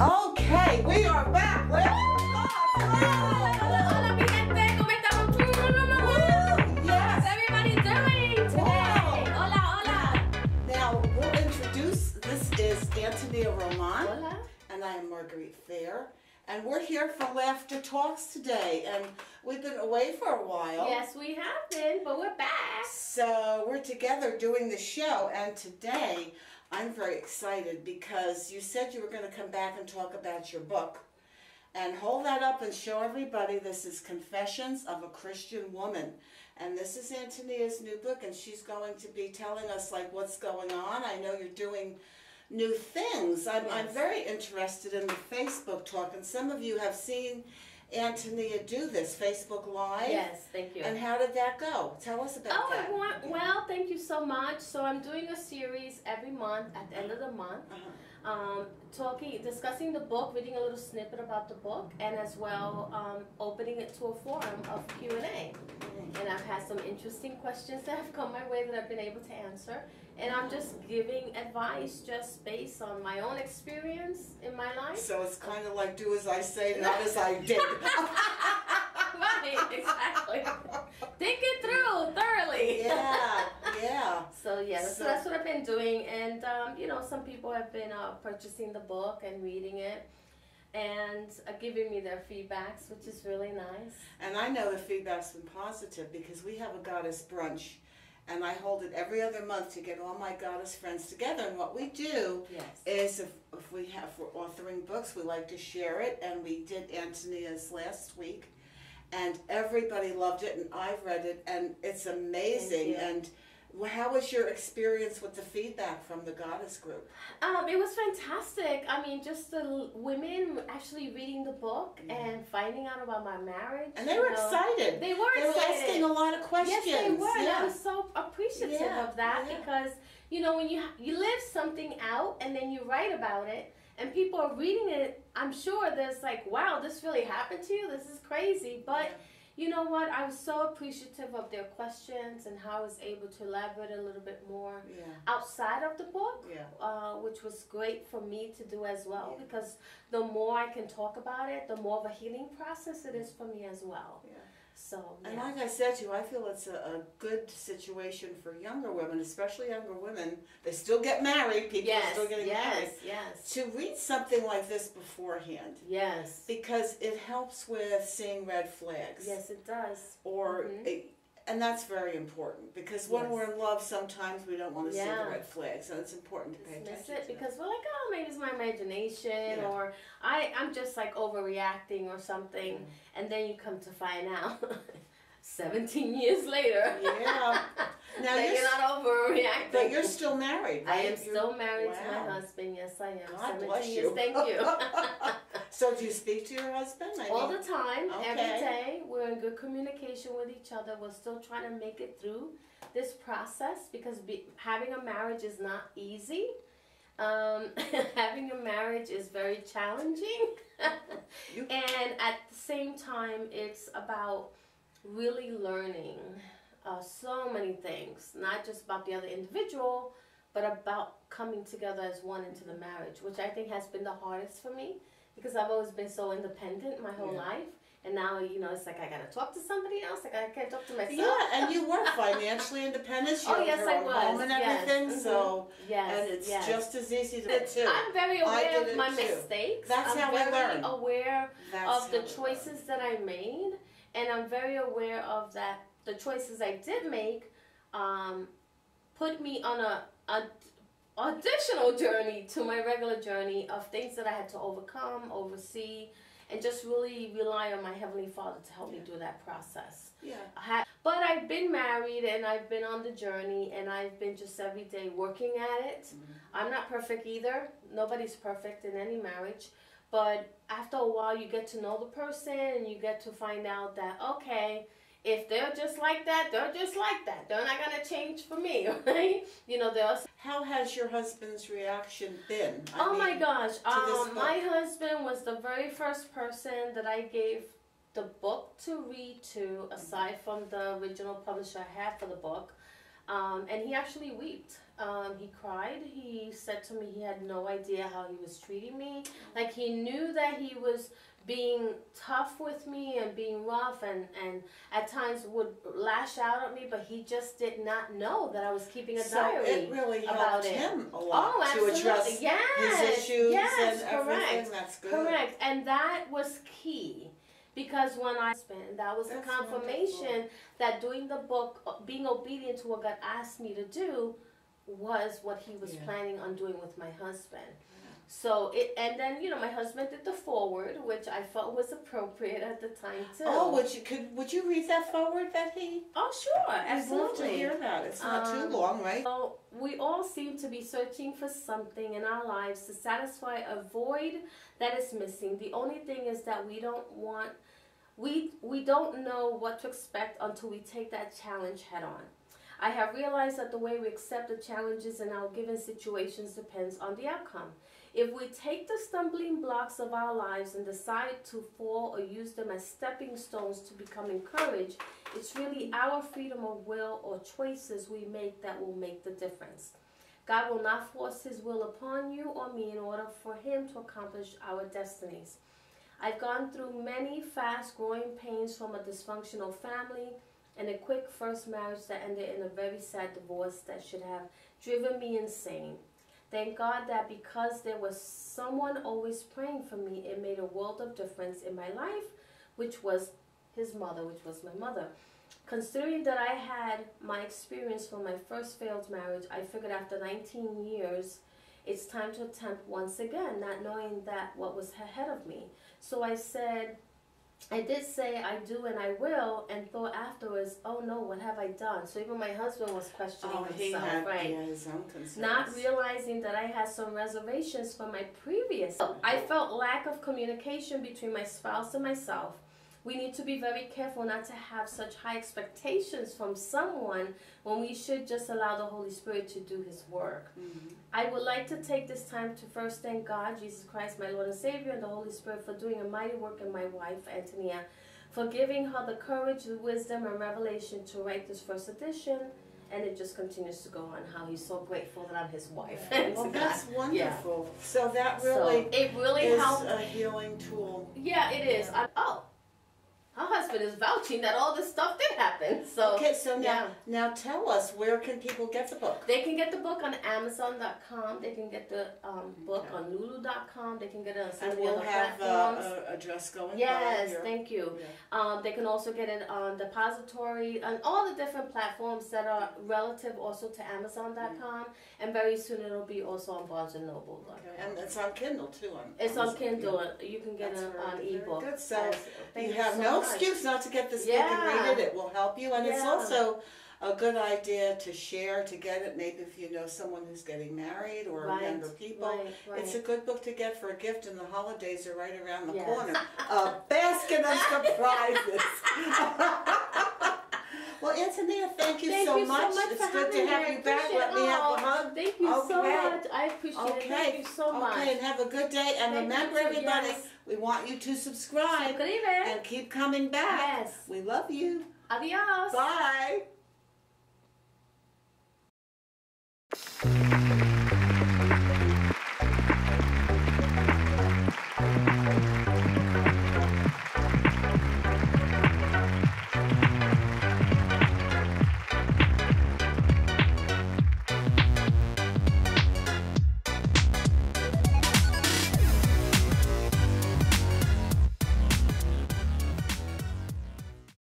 Okay, we are back. We're Hola, mi gente, ¿cómo estamos? Yes. Everybody doing today? Hola, hola. Now we'll introduce. This is Antonia Roman, Hola. and I am Marguerite Fair, and we're here for Laughter Talks today. And we've been away for a while. Yes, we have been, but we're back. So we're together doing the show, and today I'm very excited because you said you were going to come back and talk about your book. And hold that up and show everybody this is Confessions of a Christian Woman. And this is Antonia's new book, and she's going to be telling us like what's going on. I know you're doing new things. I'm, I'm very interested in the Facebook talk, and some of you have seen Antonia do this Facebook Live. Yes, thank you. And how did that go? Tell us about Oh, that. it went well. Thank you so much. So I'm doing a series every month at the end of the month, Uh-huh. um, talking, discussing the book, reading a little snippet about the book, and as well um, opening it to a forum of Q and A. And I've had some interesting questions that have come my way that I've been able to answer. And I'm just giving advice just based on my own experience in my life. So it's kind of like do as I say, not as I did. right, exactly. Think it through thoroughly. yeah, yeah. So yeah, that's, So- that's what I've been doing, and um, you know, some people have been uh, purchasing the book and reading it, and uh, giving me their feedbacks, which is really nice. And I know the feedback's been positive because we have a goddess brunch, and I hold it every other month to get all my goddess friends together. And what we do Yes. is if, if we have we're authoring books, we like to share it, and we did Antonia's last week, and everybody loved it, and I've read it, and it's amazing. And how was your experience with the feedback from the goddess group? Um, it was fantastic. I mean, just the women actually reading the book and finding out about my marriage. And they were know. excited. They were They were excited. asking a lot of questions. Yes, they were. And Yeah. I was so appreciative Yeah, of that yeah. because you know when you you live something out and then you write about it and people are reading it, I'm sure there's like, wow, this really happened to you. This is crazy. But you know what? I was so appreciative of their questions and how I was able to elaborate a little bit more yeah, outside of the book. yeah. Uh, which was great for me to do as well Yeah. because the more I can talk about it, the more of a healing process it is for me as well. So And yeah. like I said to you, I feel it's a, a good situation for younger women, especially younger women. They still get married. People are still getting married. yes, yes. To read something like this beforehand, Yes. because it helps with seeing red flags. Yes, it does. Or, Mhm. it- and that's very important because when Yes. we're in love, sometimes we don't want to see the red flags, and it's important to pay Dismiss attention it because we're like, oh, maybe it's my imagination, Yeah. or I, I'm just like overreacting or something, Mm. and then you come to find out, 17 years later, Yeah. Now you're you're not overreacting. But you're still married, I am You're- still married to my husband. Yes, I am. God 17 bless years. you. Thank you. so do you speak to your husband? I All mean- the time, Okay. every day, we're in good communication with each other. We're still trying to make it through this process because be, having a marriage is not easy. Um, having a marriage is very challenging. And at the same time, it's about really learning uh, so many things, not just about the other individual, but about coming together as one into the marriage, which I think has been the hardest for me because I've always been so independent my whole Yeah. life. And now, you know, it's like I gotta talk to somebody else. Like I can't talk to myself. Yeah, and you were financially independent. You Oh, yes, I was. home and Yes. everything. Mhm. So, Yes. and it's yes. just as easy to do too. I'm very aware of my too. mistakes. That's how I'm how very learn. aware That's of the choices that I made, and I'm very aware of that. The choices I did make um, put me on a, a additional journey to my regular journey of things that I had to overcome, oversee, and just really rely on my heavenly Father to help me through that process. Yeah. I But I've been married and I've been on the journey and I've been just every day working at it. Mm-hmm. I'm not perfect either. Nobody's perfect in any marriage. But after a while, you get to know the person and you get to find out that, okay, if they're just like that, they're just like that. They're not going to change for me, right? You know, there's How has your husband's reaction been? I oh my gosh. Um, my husband was the very first person that I gave the book to read to, aside from the original publisher I had for the book. Um, and he actually wept. Um, he cried. He said to me he had no idea how he was treating me. Like he knew that he was being tough with me and being rough and, and at times would lash out at me, but he just did not know that I was keeping a so diary. it really about helped it. him a lot Oh, to absolutely. address yes. his issues yes, and correct. everything. That's good. Correct. And that was key. Because when I spent, that was That's the confirmation that doing the book, uh, being obedient to what God asked me to do, was what He was Yeah. planning on doing with my husband. So it, and then you know, my husband did the foreword, which I felt was appropriate at the time too. Oh, would you could would you read that foreword that he? Oh, sure, I'd love to absolutely. hear that. It's not Um, too long, right? So we all seem to be searching for something in our lives to satisfy a void that is missing. The only thing is that we don't want we we don't know what to expect until we take that challenge head on. I have realized that the way we accept the challenges in our given situations depends on the outcome. If we take the stumbling blocks of our lives and decide to fall or use them as stepping stones to become encouraged, it's really our freedom of will or choices we make that will make the difference. God will not force His will upon you or me in order for Him to accomplish our destinies. I've gone through many fast growing pains from a dysfunctional family and a quick first marriage that ended in a very sad divorce that should have driven me insane. Thank God that because there was someone always praying for me, it made a world of difference in my life, which was his mother, which was my mother. Considering that I had my experience from my first failed marriage, I figured after 19 years, it's time to attempt once again, not knowing that what was ahead of me. So I said, I did say I do and I will, and thought afterwards, oh no, what have I done? So even my husband was questioning Oh, himself, had right? yeah, his own. Not realizing that I had some reservations from my previous. I felt lack of communication between my spouse and myself. We need to be very careful not to have such high expectations from someone when we should just allow the Holy Spirit to do His work. Mhm. I would like to take this time to first thank God, Jesus Christ, my Lord and Savior, and the Holy Spirit for doing a mighty work in my wife, Antonia, for giving her the courage, the wisdom, and revelation to write this first edition. And it just continues to go on how he's so grateful that I'm his wife. Well, that's wonderful. So that So really it really is helped. a healing tool. Yeah, it is. I, oh, husband is vouching that all this stuff did happen. So Okay, so now yeah. now tell us where can people get the book? They can get the book on Amazon.com. They can get the um, book Okay. on Lulu.com. They can get it on some And of the we'll other have uh, platforms. a address going. yes, thank you. Yeah. Um, they can also get it on Depository and all the different platforms that are relative also to Amazon.com. And very soon it'll be also on BarnesandNoble.com. Okay, And it's on Kindle too. On It's on. Kindle. You can get That's it on ebook. good. So thank you have so no much. excuse not to get this book and read it. It will help you, and it's also a good idea to share to get it. Maybe if you know someone who's getting married or Right, younger people. Right, right. It's a good book to get for a gift, and the holidays are right around the Yes. corner. A basket of surprises. well, Antonia, thank you Thank so you much. so much it's good to have you back. Let me have a hug. Thank you so much. I appreciate it. Thank you so much. Okay, and have a good day. And Thank remember, everybody, yes. We want you to subscribe and keep coming back. Yes. We love you. Adios. Bye.